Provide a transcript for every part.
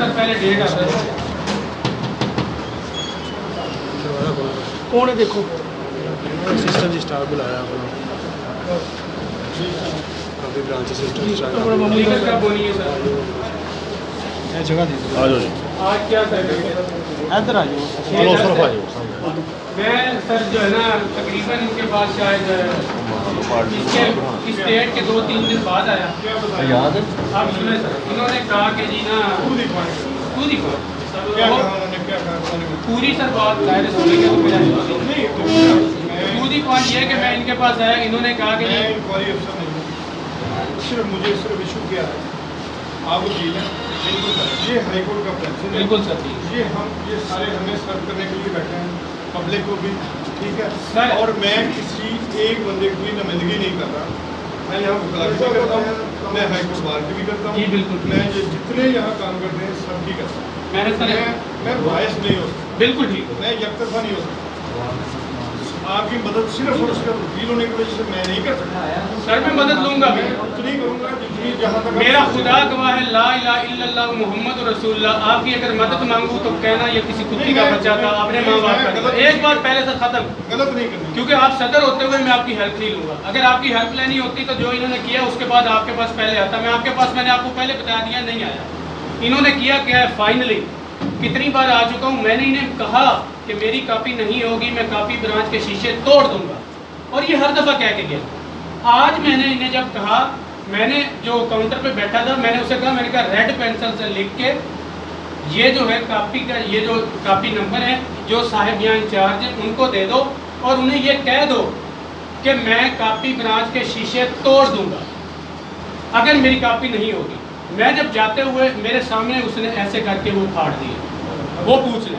Sir पहले date आता है कौन है देखो? सिस्टम जी स्टाफ बुलाया अपना काफ़ी ब्रांच सिस्टम स्टाफ है जगह दी आ जाओ आज क्या सर? इधर आ जाओ। चलो उस आ जाओ मैं सर जो है ना तकरीबन इनके पास शायद इसके इस डेट के दो तीन दिन बाद आया। याद है? आप सुने सर इन्होंने कहा कि जी ना तू दिखो पूरी सर बात दायरे सुनेंगे तो मेरा दूधी पॉइंट ये है कि मैं इनके पास आया इन्होंने कहा कि हूँ। सिर्फ़ मुझे सिर्फ़ इशू क्या है? आप वकील हैं? बिल्कुल सर। ये हाईकोर्ट का बिल्कुल सर ये हम ये सारे हमें सर्व करने के लिए बैठे हैं। पब्लिक को भी ठीक सर- है और मैं किसी एक बंदे की नुमाइंदगी नहीं कर रहा। मैं यहाँ वकालत भी करता हूँ मैं हाई कोर्ट बार की भी करता हूँ। बिल्कुल। मैं ये जितने यहाँ काम करते हैं सब की करता हूँ। मैंने सर मैं मैं बायस नहीं हो सकता। बिल्कुल ठीक मैं यकतरफा नहीं हो सकता। आपकी मदद सिर्फ़ और सिर्फ़ वकील होने की वजह से मैं नहीं कर सकता। सर, मैं मदद लूँगा। मेरा खुदा गवाह है, ला इलाहा इल्लल्लाह मुहम्मद रसूलुल्लाह। आपकी अगर मदद मांगू तो कहना ये किसी कुत्ती का बच्चा था अपने माँ बाप का एक बार पहले से खत्म। गलत नहीं क्योंकि आप सदर होते हुए मैं आपकी हेल्प नहीं लूँगा। अगर आपकी हेल्प लेनी होती तो जो इन्होंने किया, उसके बाद आपके पास पहले आता। मैं आपके पास मैंने आपको पहले बता दिया, नहीं आया। इन्होंने किया क्या है? फाइनली कितनी बार आ चुका हूँ, मैंने इन्हें कहा कि मेरी कॉपी नहीं होगी, मैं कॉपी ब्रांच के शीशे तोड़ दूँगा। और ये हर दफ़ा कह के गया। आज मैंने इन्हें जब कहा, मैंने जो काउंटर पे बैठा था, मैंने उसे कहा, मैंने कहा रेड पेंसिल से लिख के ये जो है कापी का, ये जो कापी नंबर है, जो साहब यहाँ इंचार्ज है, उनको दे दो और उन्हें ये कह दो कि मैं कापी ब्रांच के शीशे तोड़ दूँगा। अगर मेरी कापी नहीं होगी, मैं जब जाते हुए मेरे सामने उसने ऐसे करके वो फाड़ दिए। वो पूछ ले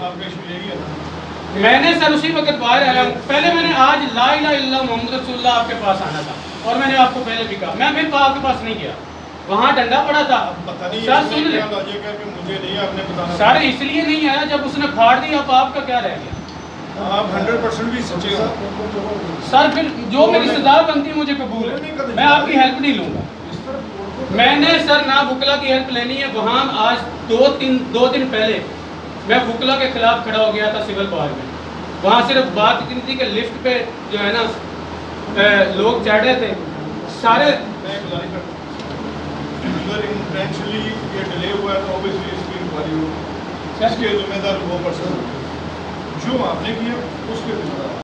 मैंने सर उसी वक्त बाहर आया। हूँ पहले मैंने आज ला इला मोहम्मद रसूलुल्लाह आपके पास आना था और मैंने आपको पहले भी कहा। मैं फिर आपके पास नहीं गया। वहाँ डंडा पड़ा था। पता नहीं सर सुन ले। सर इसलिए नहीं आया। जब उसने फाड़ दिया अब आपका क्या रह गया? आप हंड्रेड परसेंट भी सच्चे सर फिर जो मेरी सजा बनती है मुझे कबूल है। मैं आपकी हेल्प नहीं लूँगा। मैंने सर ना बुकला की हेल्प लेनी है। वहाँ आज दो तीन दो दिन पहले मैं बुकला के खिलाफ खड़ा हो गया था सिविल पार में। वहाँ सिर्फ़ बात इतनी थी कि लिफ्ट पे जो है ना ए, लोग चढ़ रहे थे। सारे तो जिम्मेदार वो पर्सन जो आपने किया उसके जिम्मेदार